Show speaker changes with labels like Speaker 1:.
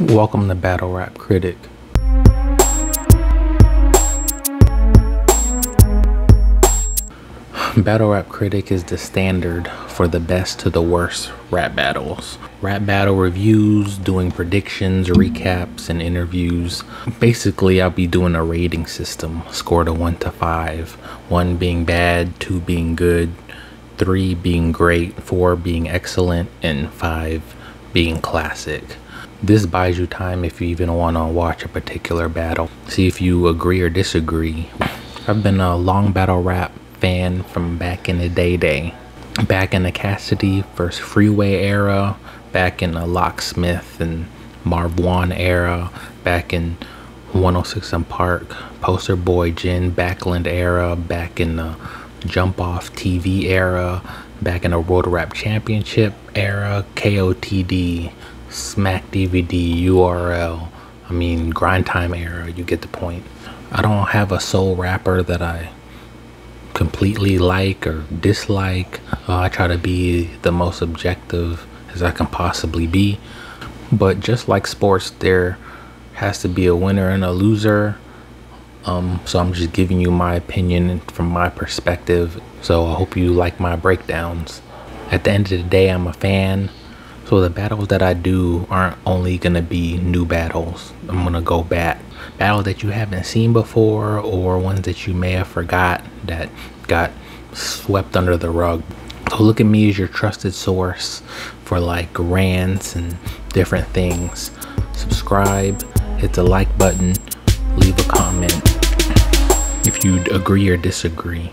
Speaker 1: Welcome to Battle Rap Critic. Battle Rap Critic is the standard for the best to the worst rap battles. Rap battle reviews, doing predictions, recaps, and interviews. Basically, I'll be doing a rating system, scored a 1 to 5. 1 being bad, 2 being good, 3 being great, 4 being excellent, and 5 being classic. This buys you time if you even want to watch a particular battle. See if you agree or disagree. I've been a long battle rap fan from back in the day day. Back in the Cassidy first Freeway era, back in the Locksmith and Marv Won era, back in 106 & Park, Poster Boy Jen Backland era, back in the Jump Off TV era, back in the World Rap Championship era, KOTD, Smack DVD, URL, I mean Grind Time era, you get the point. I don't have a sole rapper that I completely like or dislike. Uh, I try to be the most objective as I can possibly be. But just like sports, there has to be a winner and a loser. Um, so I'm just giving you my opinion from my perspective. So I hope you like my breakdowns. At the end of the day, I'm a fan. So the battles that I do aren't only gonna be new battles. I'm gonna go back battles that you haven't seen before or ones that you may have forgot that got swept under the rug. So look at me as your trusted source for like rants and different things. Subscribe, hit the like button, leave a comment if you'd agree or disagree.